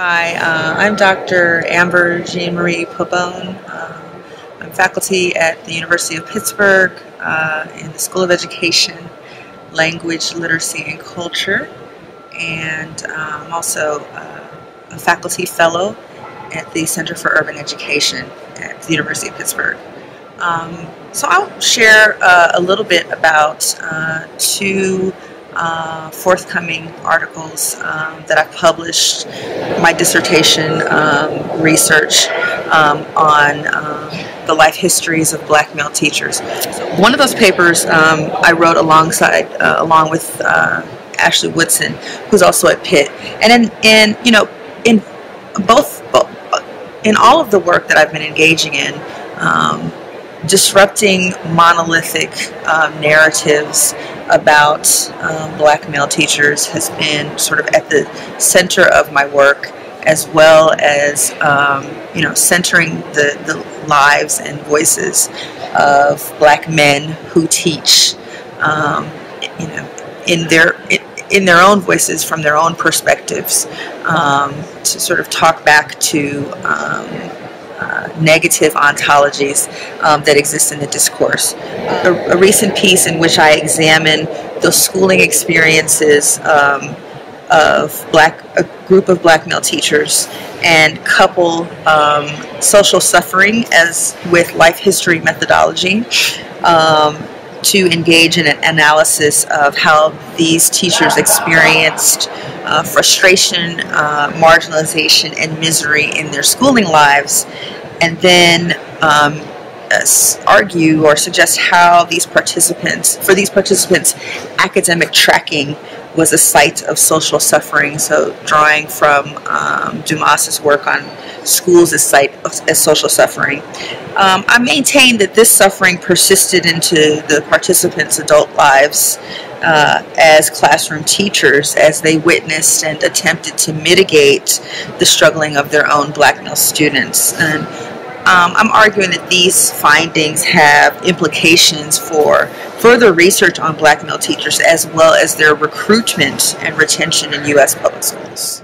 Hi, uh, I'm Dr. Amber Jean Marie Pabon. Uh, I'm faculty at the University of Pittsburgh uh, in the School of Education, Language, Literacy, and Culture. And uh, I'm also uh, a faculty fellow at the Center for Urban Education at the University of Pittsburgh. Um, so I'll share uh, a little bit about two uh, forthcoming articles um, that I've published, my dissertation um, research um, on um, the life histories of black male teachers. One of those papers um, I wrote alongside, uh, along with uh, Ashley Woodson, who's also at Pitt. And in, in you know, in both, both, in all of the work that I've been engaging in, um, disrupting monolithic um, narratives about um, black male teachers has been sort of at the center of my work as well as um, you know centering the, the lives and voices of black men who teach um, you know in their in their own voices from their own perspectives um, to sort of talk back to um, uh, negative ontologies um, that exist in the discourse. A, a, recent piece in which I examine the schooling experiences um, of black a group of black male teachers and couple um, social suffering as with life history methodology um, to engage in an analysis of how these teachers experienced uh, frustration, uh, marginalization, and misery in their schooling lives, and then um, uh, argue or suggest how these participants, for these participants, academic tracking was a site of social suffering. So, drawing from um, Dumas's work on schools as site of as social suffering. Um, I maintain that this suffering persisted into the participants' adult lives uh, as classroom teachers as they witnessed and attempted to mitigate the struggling of their own black male students. And um, I'm arguing that these findings have implications for further research on black male teachers as well as their recruitment and retention in U.S. public schools.